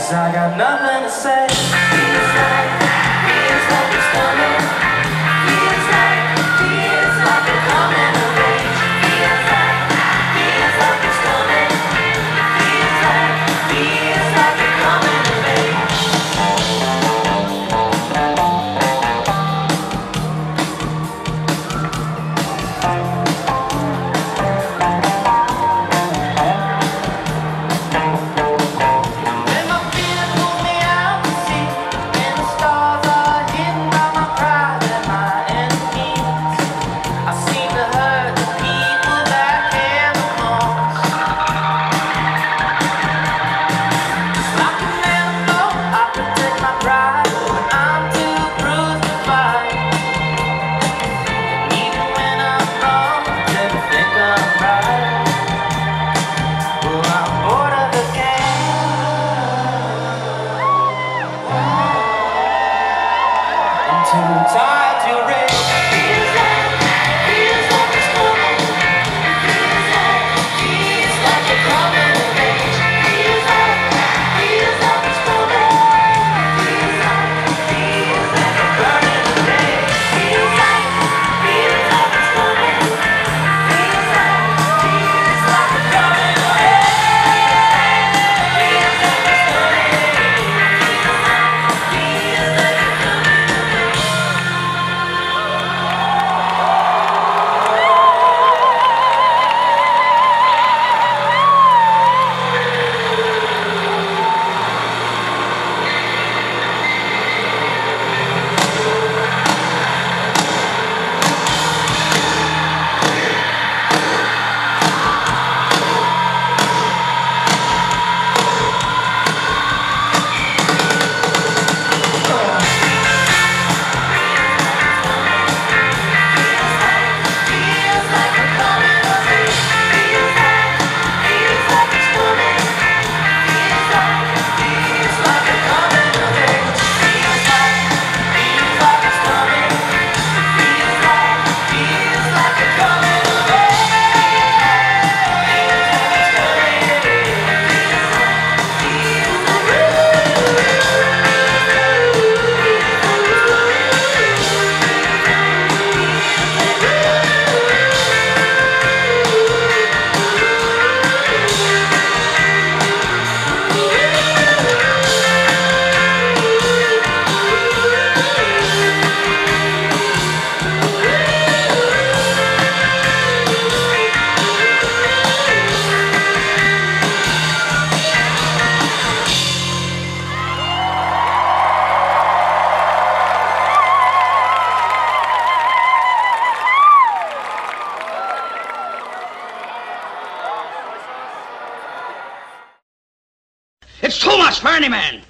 Cause I got nothing to say Feels like, feels like it's coming too tired to It's too much for any man.